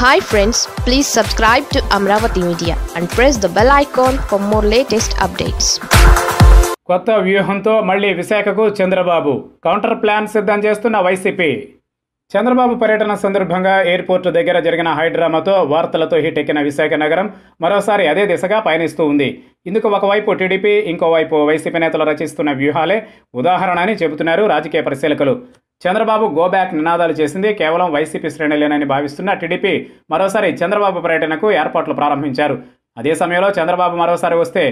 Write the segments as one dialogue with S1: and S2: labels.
S1: Hi friends please subscribe to Amaravati Media and press the bell icon for more latest updates
S2: కొత్త వ్యూహంతో మళ్ళీ విశాఖకు Chandrababu. Counter plan సిద్ధం చేస్తున్న వైసీపీ. చంద్రబాబు పర్యటన సందర్భంగా ఎయిర్పోర్టు దగ్గర జరిగిన హైడ్రామాతో వార్తలతో హిట్ ఎక్కిన విశాఖ నగరం మరోసారి అదే దిశగా పయనిస్తూ ఉంది. ఇందుకు ఒకవైపు టీడీపీ ఇంకోవైపు వైసీపీ నేతలు రచిస్తున్న వ్యూహాలే ఉదాహరణ అని చెబుతున్నారు రాజకీయ పరిశీలకులు. చంద్రబాబు గోబ్యాక్ నినాదాలు చేసింది కేవలం వైసీపీ శ్రేణులేనని భావిస్తున్న టీడీపీ మరోసారి చంద్రబాబు పర్యటనకు ఏర్పాట్లు ప్రారంభించారు. అదే సమయంలో చంద్రబాబు మరోసారి వస్తే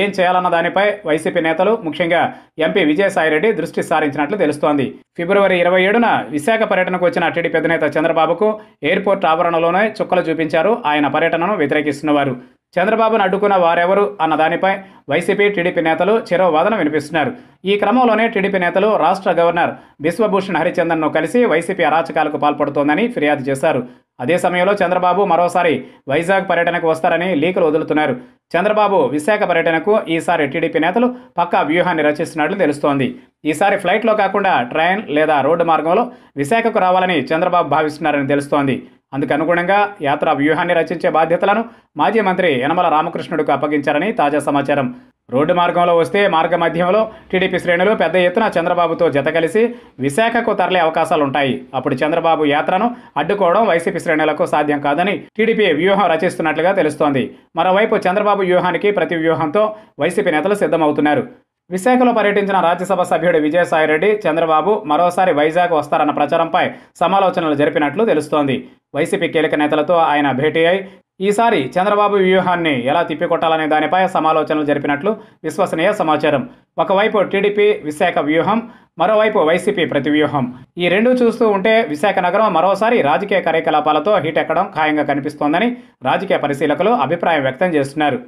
S2: ఏం చేయాలన్న దానిపై వైసీపీ నేతలు ముఖ్యంగా ఎంపీ విజయసాయిరెడ్డి దృష్టి సారించినట్లు తెలుస్తోంది. ఫిబ్రవరి ఇరవై ఏడున విశాఖ పర్యటనకు వచ్చిన టీడీపీ అధినేత చంద్రబాబుకు ఎయిర్పోర్ట్ ఆవరణలోనే చుక్కలు చూపించారు. ఆయన పర్యటనను వ్యతిరేకిస్తున్నవారు. చంద్రబాబును అడ్డుకున్న వారెవరు అన్న దానిపై వైసీపీ టీడీపీ నేతలు చెరో వాదన వినిపిస్తున్నారు. ఈ క్రమంలోనే టీడీపీ నేతలు రాష్ట్ర గవర్నర్ బిశ్వభూషణ్ హరిచందన్ను కలిసి వైసీపీ అరాచకాలకు పాల్పడుతోందని ఫిర్యాదు చేశారు. అదే సమయంలో చంద్రబాబు మరోసారి వైజాగ్ పర్యటనకు వస్తారని లీకులు వదులుతున్నారు. చంద్రబాబు విశాఖ పర్యటనకు ఈసారి టీడీపీ నేతలు పక్కా వ్యూహాన్ని రచిస్తున్నట్లు తెలుస్తోంది. ఈసారి ఫ్లైట్లో కాకుండా ట్రైన్ లేదా రోడ్డు మార్గంలో విశాఖకు రావాలని చంద్రబాబు భావిస్తున్నారని తెలుస్తోంది. అందుకు అనుగుణంగా యాత్రా వ్యూహాన్ని రచించే బాధ్యతలను మాజీ మంత్రి యనమల రామకృష్ణుడికి అప్పగించారని తాజా సమాచారం. రోడ్డు మార్గంలో వస్తే మార్గ మధ్యంలో టీడీపీ శ్రేణులు పెద్ద ఎత్తున చంద్రబాబుతో జత కలిసి విశాఖకు తరలే అవకాశాలుంటాయి. అప్పుడు చంద్రబాబు యాత్రను అడ్డుకోవడం వైసీపీ శ్రేణులకు సాధ్యం కాదని టీడీపీ వ్యూహం రచిస్తున్నట్లుగా తెలుస్తోంది. మరోవైపు చంద్రబాబు వ్యూహానికి ప్రతి వ్యూహంతో వైసీపీ నేతలు సిద్ధమవుతున్నారు. విశాఖలో పర్యటించిన రాజ్యసభ సభ్యుడు విజయసాయిరెడ్డి చంద్రబాబు మరోసారి వైజాగ్ వస్తారన్న ప్రచారంపై సమాలోచనలు జరిపినట్లు తెలుస్తోంది. వైసీపీ కీలక నేతలతో ఆయన భేటీ అయి ఈసారి చంద్రబాబు వ్యూహాన్ని ఎలా తిప్పికొట్టాలనే దానిపై సమాలోచనలు జరిపినట్లు విశ్వసనీయ సమాచారం. ఒకవైపు టీడీపీ విశాఖ వ్యూహం మరోవైపు వైసీపీ ప్రతి వ్యూహం ఈ రెండు చూస్తూ ఉంటే విశాఖ నగరం మరోసారి రాజకీయ కార్యకలాపాలతో హీట్ ఎక్కడం ఖాయంగా కనిపిస్తోందని రాజకీయ పరిశీలకులు అభిప్రాయం వ్యక్తం చేస్తున్నారు.